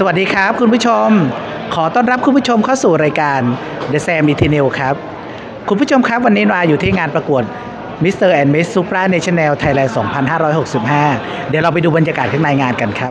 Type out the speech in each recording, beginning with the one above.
สวัสดีครับคุณผู้ชม ขอต้อนรับคุณผู้ชมเข้าสู่รายการ The Sam i t i n e l ครับ คุณผู้ชมครับวันนี้นาอยู่ที่งานประกวด Mr. and Miss Supra National Thailand 2565 เดี๋ยวเราไปดูบรรยากาศข้างในงานกันครับ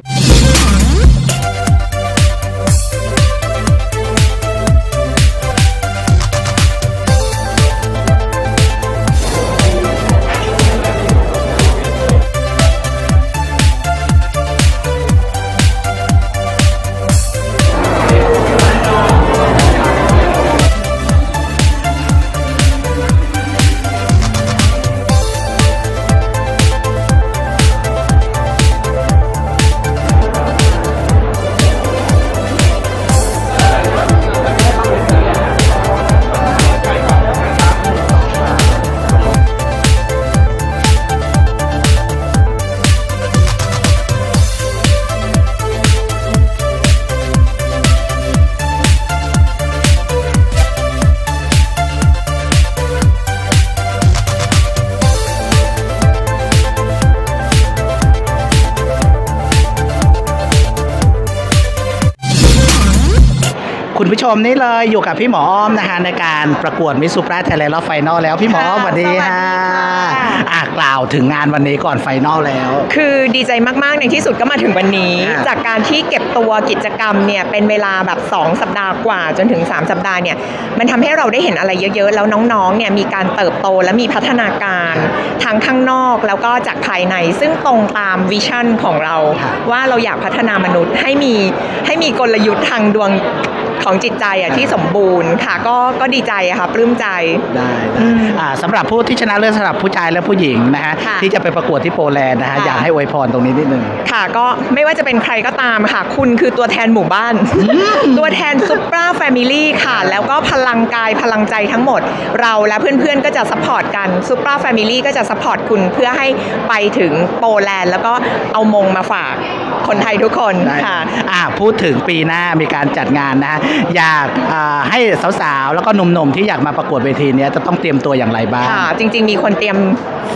มนี่เลยอยู่กับพี่หมออ้อมนะคะในการประกวด Miss Supraไทยแลนด์รอบ final แล้วพี่หมออ้อมสค่ะวัสดีสวัสดีค่ะค่ะอะกล่าวถึงงานวันนี้ก่อน final แล้ว คือดีใจมาก ๆ ในที่สุดก็มาถึงวันนี้ อ่าจากการที่เก็บตัวกิจกรรมเนี่ยเป็นเวลาแบบ 2 สัปดาห์กว่าจนถึง 3 สัปดาห์เนี่ยมันทำให้เราได้เห็นอะไรเยอะ ๆ แล้วน้องๆเนี่ยมีการเติบโตและมีพัฒนาการทั้งข้างนอกแล้วก็จากภายในซึ่งตรงตาม vision ของเราว่าเราอยากพัฒนามนุษย์ให้มีให้มีกลยุทธ์ทางดวง ของจิตใจอะที่สมบูรณ์ค่ะ ก็ก็ดีใจอะค่ะปลื้มใจ ได้อืได้มอ่าสำหรับผู้ที่ชนะเลิศสำหรับผู้ชายและผู้หญิงนะฮะค่ะที่จะไปประกวดที่โปแลนด์นะฮะค่ะ อยากให้อวยพรตรงนี้นิดนึง ค่ะก็ไม่ว่าจะเป็นใครก็ตามค่ะ คุณคือตัวแทนหมู่บ้าน ตัวแทน Supra family ค่ะ แล้วก็พลังกายพลังใจทั้งหมด เราและเพื่อนๆก็จะ support กัน Supra family ก็จะ support คุณเพื่อให้ไปถึงโปแลนด์ แล้วก็เอามงมาฝากคนไทยทุกคนได้ค่ะ อ่าพูดถึงปีหน้ามีการจัดงานนะฮะอยากอ่าให้สาวๆ แล้วก็หนุ่มๆ ที่อยากมาประกวดเวทีเนี้ยจะต้องเตรียมตัวอย่างไรบ้างค่ะ จริง ๆ มีคนเตรียม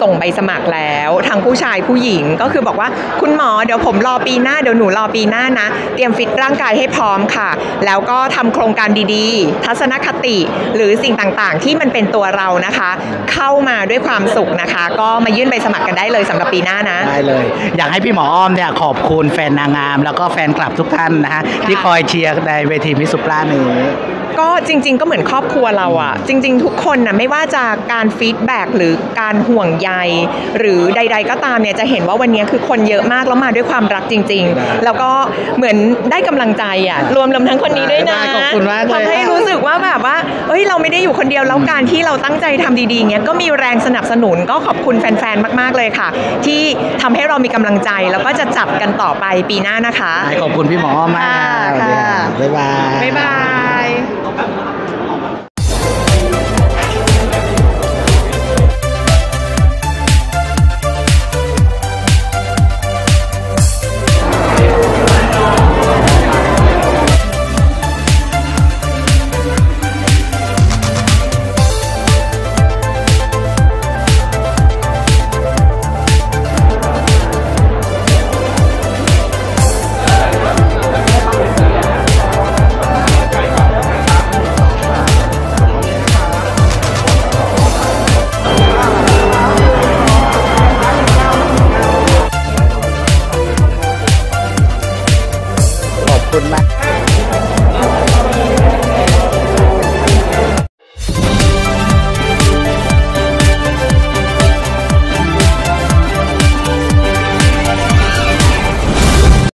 ส่งใบสมัครแล้วทั้งผู้ชายผู้หญิงก็คือบอกว่าคุณหมอเดี๋ยวผมรอปีหน้าเดี๋ยวหนูรอปีหน้านะ เตรียมฟิตร่างกายให้พร้อมค่ะ แล้วก็ทำโครงการดีๆ ทัศนคติ หรือสิ่งต่างๆ ที่มันเป็นตัวเรานะคะ เข้ามาด้วยความสุขนะคะ ก็มายื่นใบสมัครกันได้เลยสำหรับปีหน้านะได้เลย อยากให้พี่หมออ้อมเนี่ยขอบคุณแฟนนางงาม แล้วก็แฟนคลับทุกท่านนะฮะที่คอยเชียร์ในเวทีมิสซุปลานี้ ก็จริง ๆ ก็เหมือนครอบครัวเราอะจริง ๆ ทุกคนนะไม่ว่าจะการฟีดแบ็กหรือการห่วงใย หรือใด ๆ ก็ตามเนี่ยจะเห็นว่าวันนี้คือคนเยอะมากแล้วมาด้วยความรักจริงได้ๆแล้วก็เหมือนได้กำลังใจอะรวมรวมทั้งคนนี้ด้วยนะได้ขอบคุณมากเลยทำให้รู้สึกว่าแบบว่าเอ้ยเราไม่ได้อยู่คนเดียวแล้วการที่เราตั้งใจทำดีๆเงี้ยก็มีแรงสนับสนุนก็ขอบคุณแฟนๆมาก ๆเลยค่ะ ที่ทำให้เรามีกำลังใจแล้วก็จะจัดกันต่อไปปีหน้านะคะขอบคุณพี่หมออ้อมมากค่ะสวัสดีครับบ๊ายบายบ๊ายบาย khuôn mặt.